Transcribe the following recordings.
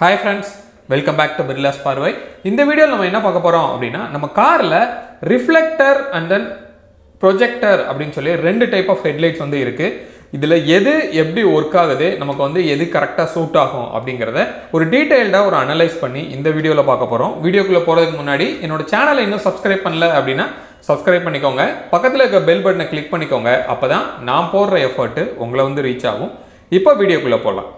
Hi friends welcome back to Birla's பார்வை இந்த வீடியோவில் நம்ம என்ன பார்க்க போகிறோம் அப்படின்னா நம்ம காரில் ரிஃப்ளெக்டர் அண்ட் தென் ப்ரொஜெக்டர் அப்படின்னு சொல்லி ரெண்டு டைப் ஆஃப் ஹெட்லைட்ஸ் வந்து இருக்குது இதில் எது எப்படி ஒர்க் ஆகுது நமக்கு வந்து எது கரெக்டாக சூட் ஆகும் அப்படிங்கிறத ஒரு டீட்டெயில்டாக ஒரு அனலைஸ் பண்ணி இந்த வீடியோவில் பார்க்க போகிறோம் வீடியோக்குள்ளே போகிறதுக்கு முன்னாடி என்னோட சேனலை இன்னும் சப்ஸ்கிரைப் பண்ணல அப்படின்னா சப்ஸ்கிரைப் பண்ணிக்கோங்க. பக்கத்தில் இருக்க பெல் பட்டனை கிளிக் பண்ணிக்கோங்க. அப்போ தான் நான் போடுற எஃபர்ட்டு உங்களை வந்து ரீச் ஆகும். இப்போ வீடியோக்குள்ளே போகலாம்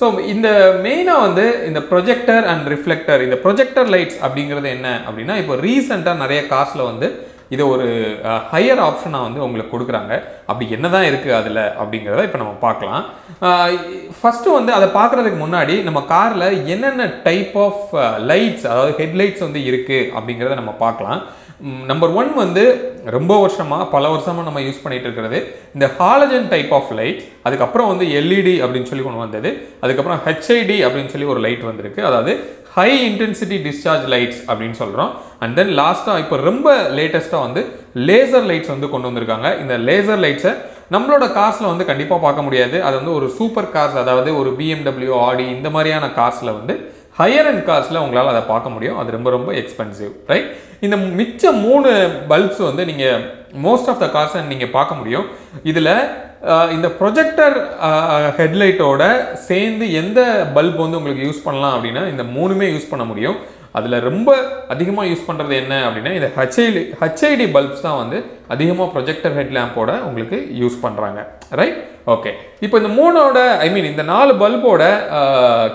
ஸோ இந்த மெயினாக வந்து இந்த ப்ரொஜெக்டர் அண்ட் ரிஃப்ளெக்டர் இந்த ப்ரொஜெக்டர் லைட்ஸ் அப்படிங்கிறது என்ன அப்படின்னா இப்போ ரீசெண்டாக நிறைய காசில் வந்து இதை ஒரு ஹையர் ஆப்ஷனாக வந்து உங்களுக்கு கொடுக்குறாங்க. அப்படி என்ன தான் இருக்குது அதில் அப்படிங்கிறத இப்போ நம்ம பார்க்கலாம். ஃபஸ்ட்டு வந்து அதை பார்க்குறதுக்கு முன்னாடி நம்ம காரில் என்னென்ன டைப் ஆஃப் லைட்ஸ் அதாவது ஹெட்லைட்ஸ் வந்து இருக்குது அப்படிங்கிறத நம்ம பார்க்கலாம். நம்பர் ஒன் வந்து ரொம்ப வருஷமாக பல வருஷமாக நம்ம யூஸ் பண்ணிகிட்டு இருக்கிறது. இந்த ஹாலஜன் டைப் ஆஃப் லைட் அதுக்கப்புறம் வந்து எல்இடி அப்படின்னு சொல்லி ஒன்று வந்தது. அதுக்கப்புறம் ஹெச்ஐடி அப்படின்னு சொல்லி ஒரு லைட் வந்திருக்கு. அதாவது ஹை இன்டென்சிட்டி டிஸ்சார்ஜ் லைட்ஸ் அப்படின்னு சொல்கிறோம் அண்ட் தென் லாஸ்ட்டாக இப்போ ரொம்ப லேட்டஸ்ட்டாக வந்து லேசர் லைட்ஸ் வந்து கொண்டு வந்திருக்காங்க. இந்த லேசர் லைட்ஸை நம்மளோட காசில் வந்து கண்டிப்பாக பார்க்க முடியாது. அது வந்து ஒரு சூப்பர் கார்ஸ் அதாவது ஒரு பிஎம்டபிள்யூ ஆடி இந்த மாதிரியான கார்ஸில் வந்து ஹையர் அண்ட் காஸ்ட்டில் உங்களால் அதை பார்க்க முடியும். அது ரொம்ப ரொம்ப எக்ஸ்பென்சிவ் ரைட் இந்த மிச்ச மூணு பல்ப்ஸ் வந்து நீங்கள் மோஸ்ட் ஆஃப் த காசை நீங்கள் பார்க்க முடியும். இதில் இந்த ப்ரொஜெக்டர் ஹெட்லைட்டோட சேர்ந்து எந்த பல்ப் வந்து உங்களுக்கு யூஸ் பண்ணலாம் அப்படின்னா இந்த மூணுமே யூஸ் பண்ண முடியும். அதில் ரொம்ப அதிகமாக யூஸ் பண்ணுறது என்ன அப்படின்னா இந்த ஹச்ஐடி ஹச்ஐடி பல்ப்ஸ் தான் வந்து அதிகமாக ப்ரொஜெக்டர் ஹெட் லேம்போட உங்களுக்கு யூஸ் பண்ணுறாங்க ரைட் ஓகே இப்போ இந்த மூணோட ஐ மீன் இந்த நாலு பல்போட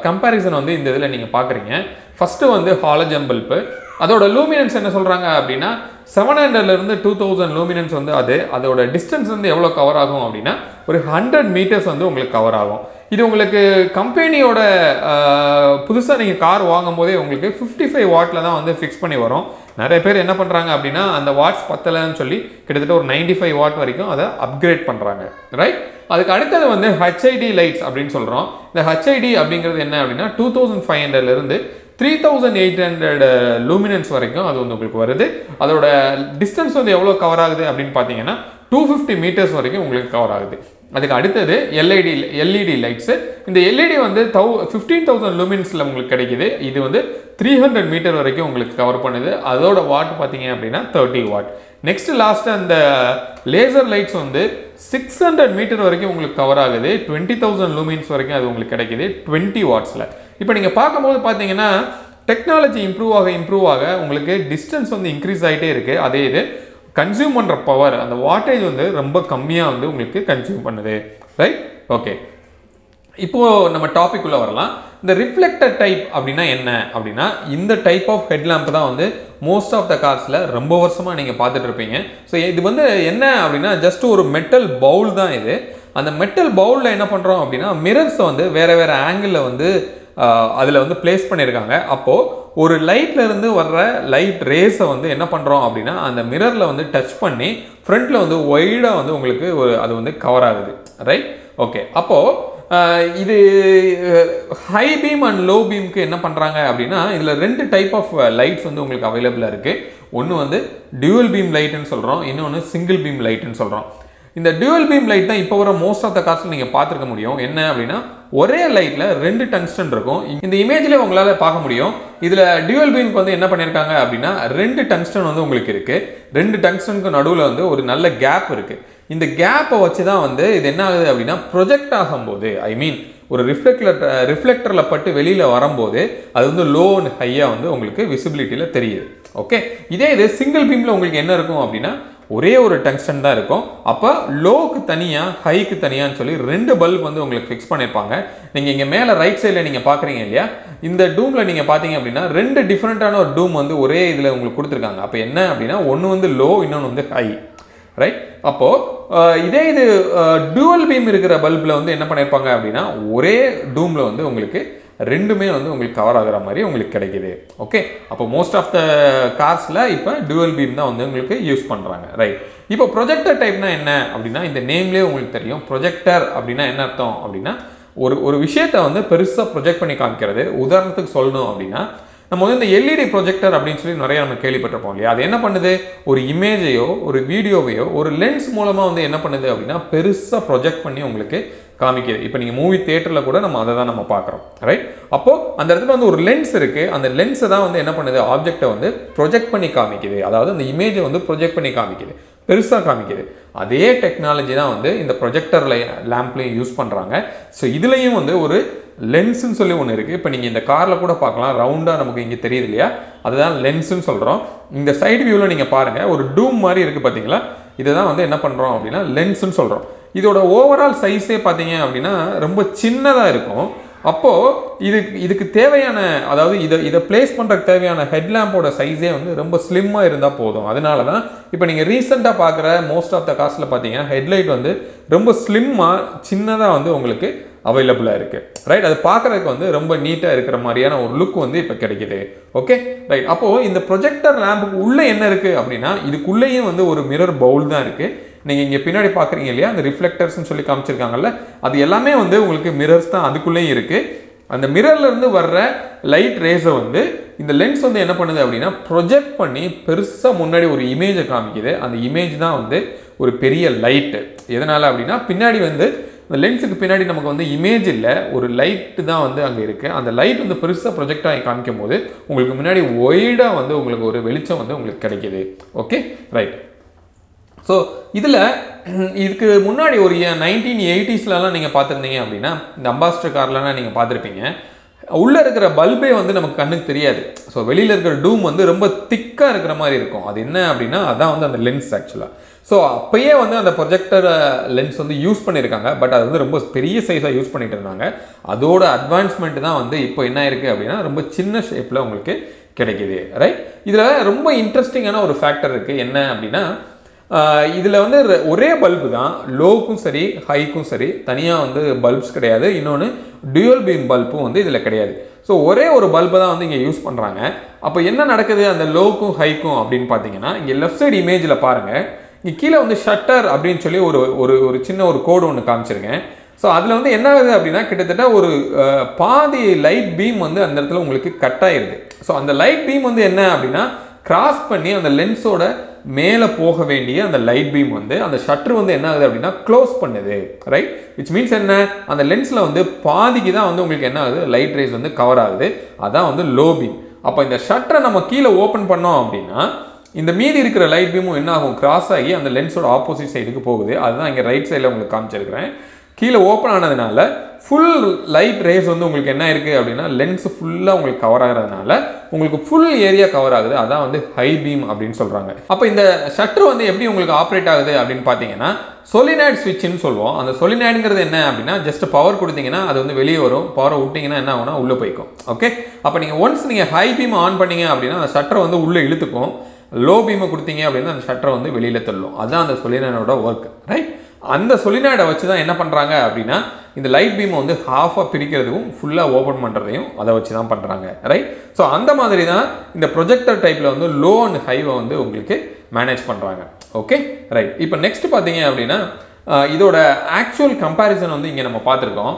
கம்பேரிசன் வந்து இந்த இதில் நீங்கள் பார்க்குறீங்க ஃபஸ்ட்டு வந்து ஹாலஜம் பல்பு அதோட லூமினன்ஸ் என்ன சொல்கிறாங்க அப்படின்னா செவன் ஹண்ட்ரட்லேருந்து டூ தௌசண்ட் லூமினன்ஸ் வந்து அது அதோட டிஸ்டன்ஸ் வந்து எவ்வளோ கவர் ஆகும் அப்படின்னா ஒரு ஹண்ட்ரட் மீட்டர்ஸ் வந்து உங்களுக்கு கவர் ஆகும். இது உங்களுக்கு கம்பெனியோட புதுசாக நீங்கள் கார் வாங்கும் போதே உங்களுக்கு ஃபிஃப்டி ஃபைவ் வாட்டில் தான் வந்து ஃபிக்ஸ் பண்ணி வரும். நிறைய பேர் என்ன பண்ணுறாங்க அப்படின்னா அந்த வாட்ஸ் பத்தலைன்னு சொல்லி கிட்டத்தட்ட ஒரு நைன்டி ஃபைவ் வாட் வரைக்கும் அதை அப்கிரேட் பண்ணுறாங்க ரைட் அதுக்கு அடுத்தது வந்து ஹெச்ஐடி லைட்ஸ் அப்படின்னு சொல்கிறோம் இந்த ஹெச்ஐடி அப்படிங்கிறது என்ன அப்படின்னா டூ தௌசண்ட் ஃபைவ் ஹண்ட்ரட்லேருந்து three thousand eight hundred luminance வரைக்கும் அது வந்து உங்களுக்கு வருது. அதோட டிஸ்டன்ஸ் வந்து எவ்வளோ கவர் ஆகுது அப்படின்னு பார்த்தீங்கன்னா டூ ஃபிஃப்டி மீட்டர்ஸ் வரைக்கும் உங்களுக்கு கவர் ஆகுது. அதுக்கு அடுத்தது எல்ஐடி எல்இடி லைட்ஸு இந்த எல்இடி வந்து தௌ ஃபிஃப்டீன் தௌசண்ட் லூமின்ஸில் உங்களுக்கு கிடைக்குது. இது வந்து த்ரீ ஹண்ட்ரட் மீட்டர் வரைக்கும் உங்களுக்கு கவர் பண்ணுது. அதோட வாட் பார்த்தீங்க அப்படின்னா தேர்ட்டி வாட் நெக்ஸ்ட் லாஸ்ட்டு அந்த லேசர் லைட்ஸ் வந்து சிக்ஸ் ஹண்ட்ரட் மீட்டர் வரைக்கும் உங்களுக்கு கவர் ஆகுது. டுவெண்ட்டி தௌசண்ட் லூமின்ஸ் வரைக்கும் அது உங்களுக்கு கிடைக்குது டுவெண்ட்டி வாட்ஸில் இப்போ நீங்கள் பார்க்கும்போது பார்த்தீங்கன்னா டெக்னாலஜி இம்ப்ரூவ் ஆக இம்ப்ரூவ் ஆக உங்களுக்கு டிஸ்டன்ஸ் வந்து இன்க்ரீஸ் ஆகிட்டே இருக்குது அதே இது கன்சியூம் பண்ணுற பவர் அந்த வாட்டேஜ் வந்து ரொம்ப கம்மியாக வந்து உங்களுக்கு கன்சியூம் பண்ணுது. ரைட் ஓகே இப்போது நம்ம டாபிக் உள்ள வரலாம். இந்த ரிஃப்ளெக்டர் டைப் அப்படின்னா என்ன? அப்படின்னா இந்த டைப் ஆஃப் ஹெட்லாம்ப் தான் வந்து மோஸ்ட் ஆஃப் த கார்ஸில் ரொம்ப வருஷமாக நீங்கள் பார்த்துட்டு இருப்பீங்க. ஸோ இது வந்து என்ன அப்படின்னா ஜஸ்ட் ஒரு மெட்டல் பவுல் தான் இது. அந்த மெட்டல் பவுலில் என்ன பண்ணுறோம் அப்படின்னா மிரர்ஸை வந்து வேறு வேறு ஆங்கிளில் வந்து அதில் வந்து பிளேஸ் பண்ணியிருக்காங்க. அப்போது ஒரு லைட்லேருந்து வர்ற லைட் ரேஸை வந்து என்ன பண்ணுறோம் அப்படின்னா அந்த மிரரில் வந்து டச் பண்ணி ஃப்ரண்ட்டில் வந்து ஒய்டாக வந்து உங்களுக்கு ஒரு அது வந்து கவர் ஆகுது. ரைட் ஓகே அப்போது இது ஹை பீம் அண்ட் லோ பீமுக்கு என்ன பண்ணுறாங்க அப்படின்னா இதில் ரெண்டு டைப் ஆஃப் லைட்ஸ் வந்து உங்களுக்கு அவைலபிளாக இருக்குது ஒன்று வந்து டியூவல் பீம் லைட்டுன்னு சொல்கிறோம் இன்னொன்று சிங்கிள் பீம் லைட்டுன்னு சொல்கிறோம் இந்த டியூவல் பீம் லைட் தான் இப்போ வர மோஸ்ட் ஆஃப் த காசில் நீங்கள் பார்த்துருக்க முடியும். என்ன அப்படின்னா ஒரே லைட்டில் ரெண்டு டங்ஸ்டன் இருக்கும். இந்த இமேஜ்லேயே உங்களால் பார்க்க முடியும். இதில் டியூவல் பீம்க்கு வந்து என்ன பண்ணியிருக்காங்க அப்படின்னா ரெண்டு டங்ஸ்டன் வந்து உங்களுக்கு இருக்குது ரெண்டு டங்ஸ்டனுக்கு நடுவில் வந்து ஒரு நல்ல கேப் இருக்குது இந்த கேப்பை வச்சு தான் வந்து இது என்ன ஆகுது அப்படின்னா ப்ரொஜெக்ட் ஆகும்போது ஐ மீன் ஒரு ரிஃப்ளெக்டர் ரிஃப்ளெக்டரில் பட்டு வெளியில் வரும்போது அது வந்து லோ அண்ட் ஹையாக வந்து உங்களுக்கு விசிபிலிட்டியில் தெரியுது. ஓகே இதே இது சிங்கிள் பீமில் உங்களுக்கு என்ன இருக்கும் அப்படின்னா ஒரே ஒரு டங்ஸ்டன் தான் இருக்கும். அப்போ லோக்கு தனியாக ஹைக்கு தனியான்னு சொல்லி ரெண்டு பல்ப் வந்து உங்களுக்கு ஃபிக்ஸ் பண்ணியிருப்பாங்க நீங்கள் இங்கே மேலே ரைட் சைடில் நீங்கள் பார்க்குறீங்க இல்லையா? இந்த டூமில் நீங்கள் பார்த்தீங்க அப்படின்னா ரெண்டு டிஃப்ரெண்ட்டான ஒரு டூம் வந்து ஒரே இதில் உங்களுக்கு கொடுத்துருக்காங்க. அப்போ என்ன அப்படின்னா ஒன்று வந்து லோ இன்னொன்று வந்து ஹை ரைட் அப்போது இதே இது டூவல் பீம் இருக்கிற பல்பில் வந்து என்ன பண்ணியிருப்பாங்க அப்படின்னா ஒரே டூமில் வந்து உங்களுக்கு ரெண்டுமே வந்து உங்களுக்கு கவர் ஆகிற மாதிரி உங்களுக்கு கிடைக்குது. ஓகே அப்போ மோஸ்ட் ஆஃப் த கார்ஸில் இப்போ டுவல் பீம் தான் வந்து உங்களுக்கு யூஸ் பண்ணுறாங்க ரைட் இப்போ ப்ரொஜெக்டர் டைப்னா என்ன அப்படின்னா இந்த நேம்லேயே உங்களுக்கு தெரியும். ப்ரொஜெக்டர் அப்படின்னா என்ன அர்த்தம் அப்படின்னா ஒரு ஒரு விஷயத்தை வந்து பெருசாக ப்ரொஜெக்ட் பண்ணி காமிக்கிறது. உதாரணத்துக்கு சொல்லணும் அப்படின்னா நம்ம வந்து இந்த எல்இடி ப்ரொஜெக்டர் அப்படின்னு சொல்லி நிறைய நம்ம கேள்விப்பட்டிருப்போம் இல்லையா? அது என்ன பண்ணுது? ஒரு இமேஜையோ ஒரு வீடியோவையோ ஒரு லென்ஸ் மூலமாக வந்து என்ன பண்ணுது அப்படின்னா பெருசாக ப்ரொஜெக்ட் பண்ணி உங்களுக்கு காமிக்குது. இப்போ நீங்கள் மூவி தேட்டரில் கூட நம்ம அதை தான் நம்ம பார்க்குறோம். ரைட் அப்போது அந்த இடத்துல வந்து ஒரு லென்ஸ் இருக்குது அந்த லென்ஸை தான் வந்து என்ன பண்ணுது? ஆப்ஜெக்டை வந்து ப்ரொஜெக்ட் பண்ணி காமிக்குது. அதாவது அந்த இமேஜை வந்து ப்ரொஜெக்ட் பண்ணி காமிக்குது. பெருசாக காமிக்குது. அதே டெக்னாலஜி தான் வந்து இந்த ப்ரொஜெக்டரில் லேம்ப்லையும் யூஸ் பண்ணுறாங்க ஸோ இதுலேயும் வந்து ஒரு லென்ஸுன்னு சொல்லி ஒன்று இருக்குது இப்போ நீங்கள் இந்த காரில் கூட பார்க்கலாம். ரவுண்டாக நமக்கு இங்கே தெரியுது இல்லையா? அதுதான் லென்ஸுன்னு சொல்கிறோம் இந்த சைடு வியூவில் நீங்கள் பாருங்கள் ஒரு டூம் மாதிரி இருக்குது பார்த்தீங்களா இதை தான் வந்து என்ன பண்ணுறோம் அப்படின்னா லென்ஸுன்னு சொல்கிறோம் இதோட ஓவரால் சைஸே பார்த்தீங்க அப்படின்னா ரொம்ப சின்னதாக இருக்கும். அப்போது இதுக்கு இதுக்கு தேவையான அதாவது இதை இதை பிளேஸ் பண்ணுறதுக்கு தேவையான ஹெட்லாம்போட சைஸே வந்து ரொம்ப ஸ்லிம்மாக இருந்தால் போதும். அதனால தான் இப்போ நீங்கள் ரீசெண்டாக பார்க்குற மோஸ்ட் ஆஃப் த காஸ்ட்டில் பார்த்தீங்கன்னா ஹெட்லைட் வந்து ரொம்ப ஸ்லிம்மாக சின்னதாக வந்து உங்களுக்கு அவைலபிளாக இருக்குது ரைட் அது பார்க்குறதுக்கு வந்து ரொம்ப நீட்டாக இருக்கிற மாதிரியான ஒரு லுக் வந்து இப்போ கிடைக்குது. ஓகே ரைட் அப்போது இந்த ப்ரொஜெக்டர் லேம்புக்கு உள்ளே என்ன இருக்குது அப்படின்னா இதுக்குள்ளேயும் வந்து ஒரு மிரர் பவுல் தான் இருக்குது நீங்கள் இங்கே பின்னாடி பார்க்குறீங்க இல்லையா? அந்த ரிஃப்ளெக்டர்ஸ்னு சொல்லி காமிச்சிருக்காங்கல்ல அது எல்லாமே வந்து உங்களுக்கு மிரர்ஸ் தான். அதுக்குள்ளேயும் இருக்குது அந்த மிரர்லேருந்து வர்ற லைட் ரேஸை வந்து இந்த லென்ஸ் வந்து என்ன பண்ணுது அப்படின்னா ப்ரொஜெக்ட் பண்ணி பெருசாக முன்னாடி ஒரு இமேஜை காமிக்குது. அந்த இமேஜ் தான் வந்து ஒரு பெரிய லைட்டு எதனால் அப்படின்னா பின்னாடி வந்து இந்த லென்ஸுக்கு பின்னாடி நமக்கு வந்து இமேஜ் இல்லை ஒரு லைட்டு தான் வந்து அங்கே இருக்குது அந்த லைட் வந்து பெருசாக ப்ரொஜெக்ட் ஆகி காமிக்கும் போது உங்களுக்கு முன்னாடி ஒய்டாக வந்து உங்களுக்கு ஒரு வெளிச்சம் வந்து உங்களுக்கு கிடைக்கிது. ஓகே ரைட் ஸோ இதில் இதுக்கு முன்னாடி ஒரு நைன்டீன் எயிட்டிஸ்லலாம் நீங்கள் பார்த்துருந்தீங்க அப்படின்னா இந்த அம்பாஸ்டர் கார்லலாம் நீங்கள் பார்த்துருப்பீங்க. உள்ளே இருக்கிற பல்பே வந்து நமக்கு கண்ணுக்கு தெரியாது. ஸோ வெளியில் இருக்கிற டூம் வந்து ரொம்ப திக்காக இருக்கிற மாதிரி இருக்கும். அது என்ன அப்படின்னா அதான் வந்து அந்த லென்ஸ் ஆக்சுவலாக ஸோ அப்போயே வந்து அந்த ப்ரொஜெக்டர் லென்ஸ் வந்து யூஸ் பண்ணியிருக்காங்க பட் அது வந்து ரொம்ப பெரிய சைஸாக யூஸ் பண்ணிட்டு இருந்தாங்க. அதோட அட்வான்ஸ்மெண்ட் தான் வந்து இப்போ என்ன இருக்குது அப்படின்னா ரொம்ப சின்ன ஷேப்பில் உங்களுக்கு கிடைக்கிது. ரைட் இதில் ரொம்ப இன்ட்ரெஸ்டிங்கான ஒரு ஃபேக்டர் இருக்குது என்ன அப்படின்னா இதில் வந்து ஒரே பல்பு தான். லோவுக்கும் சரி ஹைக்கும் சரி தனியாக வந்து பல்ப்ஸ் கிடையாது. இன்னொன்று டியூயல் பீம் பல்பும் வந்து இதில் கிடையாது. ஸோ ஒரே ஒரு பல்பு தான் வந்து இங்கே யூஸ் பண்ணுறாங்க அப்போ என்ன நடக்குது? அந்த லோவுக்கும் ஹைக்கும் அப்படின்னு பார்த்தீங்கன்னா இங்கே லெஃப்ட் சைடு இமேஜில் பாருங்கள் இங்கே கீழே வந்து ஷட்டர் அப்படின்னு சொல்லி ஒரு ஒரு ஒரு சின்ன ஒரு கோடு ஒன்று காமிச்சிருக்கேன் ஸோ அதில் வந்து என்ன ஆகுது அப்படின்னா கிட்டத்தட்ட ஒரு பாதி லைட் பீம் வந்து அந்த இடத்துல உங்களுக்கு கட் ஆயிடுது ஸோ அந்த லைட் பீம் வந்து என்ன அப்படின்னா கிராஸ் பண்ணி அந்த லென்ஸோட மேலே போக வேண்டிய அந்த லைட் பீம் வந்து அந்த ஷட்டர் வந்து என்ன ஆகுது அப்படின்னா க்ளோஸ் பண்ணுது. ரைட் விச் மீன்ஸ் என்ன? அந்த லென்ஸில் வந்து பாதிக்கு தான் வந்து உங்களுக்கு என்ன ஆகுது? லைட் ரேஸ் வந்து கவர் ஆகுது. அதான் வந்து லோ பீம் அப்போ இந்த ஷட்டரை நம்ம கீழே ஓப்பன் பண்ணோம் அப்படின்னா இந்த மீதி இருக்கிற லைட் பீமும் என்ன ஆகும்? கிராஸ் ஆகி அந்த லென்ஸோட ஆப்போசிட் சைடுக்கு போகுது. அதுதான் இங்கே ரைட் சைடில் உங்களுக்கு காமிச்சிருக்கிறேன். கீழே ஓப்பன் ஆனதுனால ஃபுல் லைட் ரேஸ் வந்து உங்களுக்கு என்ன இருக்குது அப்படின்னா லென்ஸ் ஃபுல்லாக உங்களுக்கு கவர் ஆகிறதுனால உங்களுக்கு ஃபுல் ஏரியா கவர் ஆகுது. அதான் வந்து ஹை பீம் அப்படின்னு சொல்கிறாங்க அப்போ இந்த ஷட்டர் வந்து எப்படி உங்களுக்கு ஆப்ரேட் ஆகுது அப்படின்னு பார்த்தீங்கன்னா சொலினாய்ட் ஸ்விட்ச்னு சொல்லுவோம். அந்த சொலினாய்டுங்கிறது என்ன அப்படின்னா ஜஸ்ட் பவர் கொடுத்தீங்கன்னா அது வந்து வெளியே வரும். பவரை விட்டிங்கன்னா என்ன ஆகும்னா உள்ளே போய்க்கும். ஓகே அப்போ நீங்கள் ஒன்ஸ் நீங்கள் ஹை பீம் ஆன் பண்ணீங்க அப்படின்னா அந்த ஷட்டர் வந்து உள்ளே இழுத்துக்கும். லோ பீமை கொடுத்தீங்க அப்படின்னா அந்த ஷட்டரை வந்து வெளியில் தள்ளும். அதுதான் அந்த சொலினாய்டோட ஒர்க் ரைட் அந்த சொலினாய்டை வச்சு தான் என்ன பண்ணுறாங்க அப்படின்னா இந்த லைட் பீமை வந்து ஹாஃபாக பிரிக்கிறதுக்கும் ஃபுல்லாக ஓப்பன் பண்ணுறதையும் அதை வச்சு தான் பண்ணுறாங்க ரைட் ஸோ அந்த மாதிரி தான் இந்த ப்ரொஜெக்டர் டைப்பில் வந்து லோ அண்ட் ஹைவை வந்து உங்களுக்கு மேனேஜ் பண்ணுறாங்க ஓகே ரைட் இப்போ நெக்ஸ்ட் பார்த்தீங்க அப்படின்னா இதோட ஆக்சுவல் கம்பேரிசன் வந்து இங்கே நம்ம பார்த்துருக்கோம்.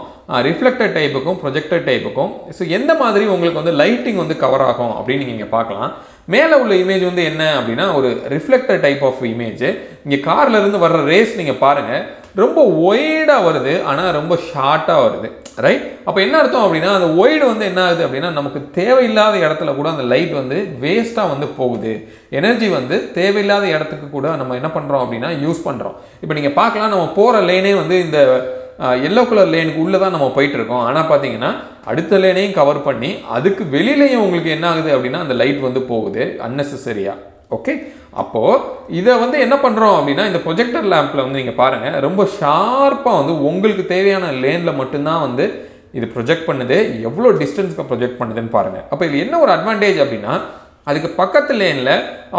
ரிஃப்ளெக்டட் டைப்புக்கும் ப்ரொஜெக்டட் டைப்புக்கும் ஸோ எந்த மாதிரி உங்களுக்கு வந்து லைட்டிங் வந்து கவர் ஆகும் அப்படின்னு நீங்கள் இங்கே பார்க்கலாம். மேலே உள்ள இமேஜ் வந்து என்ன அப்படின்னா ஒரு ரிஃப்ளெக்டர் டைப் ஆஃப் இமேஜ் இங்கே கார்லேருந்து வர்ற ரேஸ் நீங்கள் பாருங்கள் ரொம்ப ஒய்டாக வருது ஆனால் ரொம்ப ஷார்ட்டாக வருது. ரைட் அப்போ என்ன அர்த்தம் அப்படின்னா அந்த ஒய்டு வந்து என்ன ஆகுது அப்படின்னா நமக்கு தேவையில்லாத இடத்துல கூட அந்த லைட் வந்து வேஸ்ட்டாக வந்து போகுது. எனர்ஜி வந்து தேவையில்லாத இடத்துக்கு கூட நம்ம என்ன பண்ணுறோம் அப்படின்னா யூஸ் பண்ணுறோம் இப்போ நீங்கள் பார்க்கலாம் நம்ம போகிற லைனே வந்து இந்த எல்லோ கலர் லேனுக்கு உள்ளே தான் நம்ம போயிட்டு இருக்கோம் ஆனால் பார்த்தீங்கன்னா அடுத்த லேனையும் கவர் பண்ணி அதுக்கு வெளியிலையும் உங்களுக்கு என்ன ஆகுது அப்படின்னா அந்த லைட் வந்து போகுது அன்னெசரியாக ஓகே அப்போது இதை வந்து என்ன பண்ணுறோம் அப்படின்னா இந்த ப்ரொஜெக்டர் லேம்பில் வந்து நீங்கள் பாருங்கள் ரொம்ப ஷார்ப்பாக வந்து உங்களுக்கு தேவையான லேனில் மட்டும்தான் வந்து இது ப்ரொஜெக்ட் பண்ணுது. எவ்வளோ டிஸ்டன்ஸ்க்கு ப்ரொஜெக்ட் பண்ணுதுன்னு பாருங்கள் அப்போ இது என்ன ஒரு அட்வான்டேஜ் அப்படின்னா அதுக்கு பக்கத்து லேனில்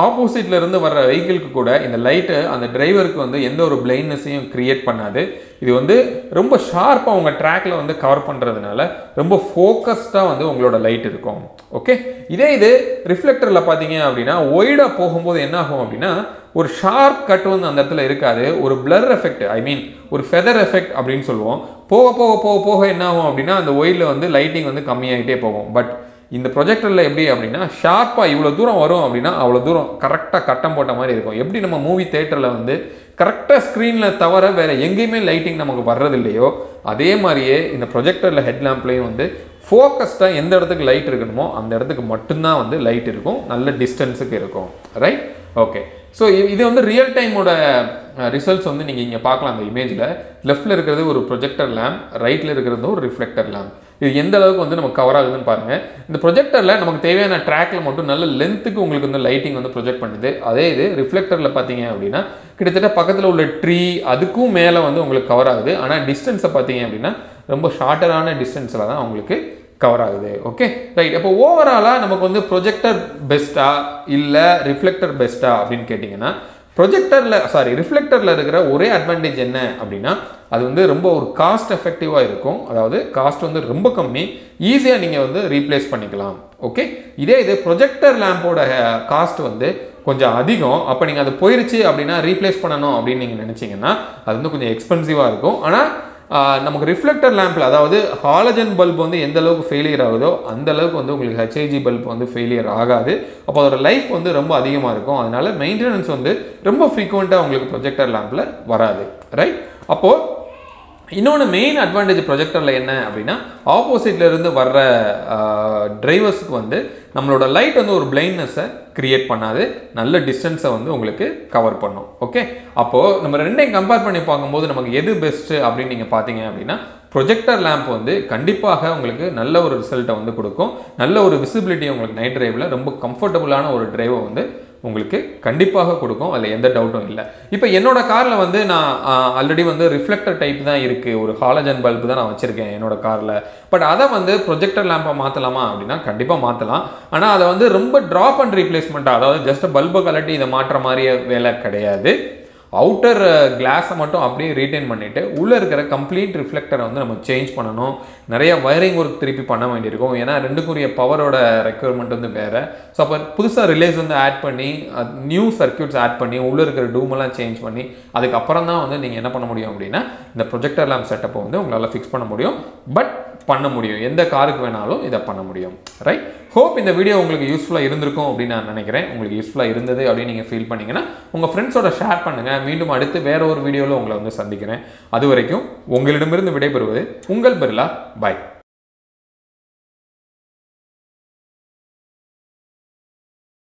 ஆப்போசிட்டில் இருந்து வர்ற வெஹிக்கிளுக்கு கூட இந்த லைட்டு அந்த டிரைவருக்கு வந்து எந்த ஒரு பிளைண்ட்னஸையும் க்ரியேட் பண்ணாது. இது வந்து ரொம்ப ஷார்ப்பாக உங்கள் ட்ராக்ல வந்து கவர் பண்ணுறதுனால ரொம்ப ஃபோக்கஸ்டாக வந்து உங்களோட லைட் இருக்கும். ஓகே இதே இது ரிஃப்ளெக்டரில் பார்த்தீங்க அப்படின்னா ஒய்டாக போகும்போது என்ன ஆகும் அப்படின்னா ஒரு ஷார்ப் கட் வந்து அந்த இடத்துல இருக்காது. ஒரு பிளர் எஃபெக்ட் ஐ மீன் ஒரு ஃபெதர் எஃபெக்ட் அப்படின்னு சொல்லுவோம். போக போக போக போக என்ன ஆகும் அப்படின்னா அந்த ஒயிலில் வந்து லைட்டிங் வந்து கம்மியாகிட்டே போகும். பட் இந்த ப்ரொஜெக்டரில் எப்படி அப்படின்னா ஷார்ப்பாக இவ்வளோ தூரம் வரும் அப்படின்னா அவ்வளோ தூரம் கரெக்டாக கட்டம் போட்ட மாதிரி இருக்கும். எப்படி நம்ம மூவி தேட்டரில் வந்து கரெக்டாக ஸ்க்ரீனில் தவிர வேறு எங்கேயுமே லைட்டிங் நமக்கு வர்றது இல்லையோ அதே மாதிரியே இந்த ப்ரொஜெக்டரில் ஹெட்லாம்ப்லேயும் வந்து ஃபோக்கஸ்டாக எந்த இடத்துக்கு லைட் இருக்கணுமோ அந்த இடத்துக்கு மட்டும்தான் வந்து லைட் இருக்கும். நல்ல டிஸ்டன்ஸுக்கு இருக்கும். ரைட் ஓகே ஸோ இது வந்து ரியல் டைமோட ரிசல்ட்ஸ் வந்து நீங்கள் இங்கே பார்க்கலாம் அந்த இமேஜில் லெஃப்ட்டில் இருக்கிறது ஒரு ப்ரொஜெக்டர் லேம்ப் ரைட்டில் இருக்கிறது ஒரு ரிஃப்ளெக்டர் லேம்ப் இது எந்த அளவுக்கு வந்து நமக்கு கவர் ஆகுதுன்னு பாருங்கள் இந்த ப்ரொஜெக்டரில் நமக்கு தேவையான ட்ராக்கில் மட்டும் நல்ல லென்த்துக்கு உங்களுக்கு வந்து லைட்டிங் வந்து ப்ரொஜெக்ட் பண்ணுது. அதே இது ரிஃப்ளெக்டரில் பார்த்தீங்க அப்படின்னா கிட்டத்தட்ட பக்கத்தில் உள்ள ட்ரீ அதுக்கும் மேலே வந்து உங்களுக்கு கவர் ஆகுது. ஆனால் டிஸ்டன்ஸை பார்த்தீங்க அப்படின்னா ரொம்ப ஷார்ட்டரான டிஸ்டன்ஸில் தான் உங்களுக்கு கவர் ஆகுது. ஓகே ரைட் அப்போ ஓவராலாக நமக்கு வந்து ப்ரொஜெக்டர் பெஸ்ட்டா இல்லை ரிஃப்ளெக்டர் பெஸ்ட்டா அப்படின்னு கேட்டிங்கன்னா ப்ரொஜெக்டரில் சாரி ரிஃப்ளெக்டரில் இருக்கிற ஒரே அட்வான்டேஜ் என்ன அப்படின்னா அது வந்து ரொம்ப ஒரு காஸ்ட் எஃபெக்டிவாக இருக்கும். அதாவது காஸ்ட் வந்து ரொம்ப கம்மி. ஈஸியாக நீங்கள் வந்து ரீப்ளேஸ் பண்ணிக்கலாம். ஓகே இதே இது ப்ரொஜெக்டர் லேம்போட காஸ்ட் வந்து கொஞ்சம் அதிகம். அப்போ நீங்கள் அது போயிருச்சு அப்படின்னா ரீப்ளேஸ் பண்ணணும் அப்படின்னு நீங்கள் நினச்சிங்கன்னா அது வந்து கொஞ்சம் எக்ஸ்பென்சிவாக இருக்கும். ஆனால் நமக்கு ரிஃப்ளெக்டர் லேம்பில் அதாவது ஹாலஜன் பல்ப் வந்து எந்த அளவுக்கு ஃபெயிலியர் ஆகுதோ அந்த அளவுக்கு வந்து உங்களுக்கு ஹெச்ஐஜி பல்ப் வந்து ஃபெயிலியர் ஆகாது. அப்போ அதோட லைஃப் வந்து ரொம்ப அதிகமாக இருக்கும். அதனால மெயின்டெனன்ஸ் வந்து ரொம்ப ஃப்ரீக்வெண்ட்டாக உங்களுக்கு ப்ரொஜெக்டர் லேம்பில் வராது. ரைட் அப்போது இன்னொன்று மெயின் அட்வான்டேஜ் ப்ரொஜெக்டரில் என்ன அப்படின்னா ஆப்போசிட்லேருந்து வர்ற டிரைவர்ஸுக்கு வந்து நம்மளோட லைட் வந்து ஒரு பிளைண்ட்னஸை க்ரியேட் பண்ணாது. நல்ல டிஸ்டன்ஸை வந்து உங்களுக்கு கவர் பண்ணும். ஓகே அப்போது நம்ம ரெண்டையும் கம்பேர் பண்ணி பார்க்கும்போது நமக்கு எது பெஸ்ட்டு அப்படின்னு நீங்கள் பார்த்தீங்க அப்படின்னா ப்ரொஜெக்டர் லேம்ப் வந்து கண்டிப்பாக உங்களுக்கு நல்ல ஒரு ரிசல்ட்டை வந்து கொடுக்கும். நல்ல ஒரு விசிபிலிட்டி உங்களுக்கு நைட் டிரைவில் ரொம்ப கம்ஃபர்டபுளான ஒரு டிரைவை வந்து உங்களுக்கு கண்டிப்பாக கொடுக்கும். அதில் எந்த டவுட்டும் இல்லை. இப்போ என்னோடய காரில் வந்து நான் ஆல்ரெடி வந்து ரிஃப்ளெக்டர் டைப் தான் இருக்குது ஒரு ஹாலஜன் பல்பு தான் நான் வச்சுருக்கேன் என்னோடய காரில் பட் அதை வந்து ப்ரொஜெக்டர் லேம்பை மாற்றலாமா அப்படின்னா கண்டிப்பாக மாற்றலாம் ஆனால் அதை வந்து ரொம்ப ட்ராப் அண்ட் ரீப்ளேஸ்மெண்ட்டாக அதாவது ஜஸ்ட் பல்பை கலட்டி இதை மாற்ற மாதிரியே வேலை கிடையாது. Uh, அவுட்டர் கிளாஸை மட்டும் அப்படியே ரீட்டைன் பண்ணிவிட்டு உள்ளே இருக்கிற கம்ப்ளீட் ரிஃப்ளெக்டரை வந்து நம்ம சேஞ்ச் பண்ணணும். நிறைய வயரிங் ஒர்க் திருப்பி பண்ண வேண்டியிருக்கும். ஏன்னா ரெண்டுக்குரிய பவரோட ரெக்குயர்மெண்ட் வந்து வேறு. ஸோ அப்போ புதுசாக ரிலேஸ் வந்து ஆட் பண்ணி நியூ சர்க்கியூட்ஸ் ஆட் பண்ணி உள்ளே இருக்கிற டூமெல்லாம் சேஞ்ச் பண்ணி அதுக்கப்புறம் தான் வந்து நீங்கள் என்ன பண்ண முடியும் அப்படின்னா இந்த ப்ரொஜெக்டர் லேம்ப் செட்டப்பை வந்து உங்களால் ஃபிக்ஸ் பண்ண முடியும். பட் பண்ண முடியும். எந்த காருக்கு வேணாலும் இதை பண்ண முடியும். ரைட் ஹோப் இந்த வீடியோ உங்களுக்கு யூஸ்ஃபுல்லாக இருந்திருக்கும் அப்படின்னு நான் நினைக்கிறேன். உங்களுக்கு யூஸ்ஃபுல்லாக இருந்தது அப்படின்னு நீங்கள் ஃபீல் பண்ணிங்கன்னா உங்கள் ஃப்ரெண்ட்ஸோட ஷேர் பண்ணுங்கள் மீண்டும் அடுத்து வேற ஒரு வீடியோவில் உங்களை வந்து சந்திக்கிறேன். அது வரைக்கும் உங்களிடமிருந்து விடைபெறுவது உங்கள் பிர்லா. பாய்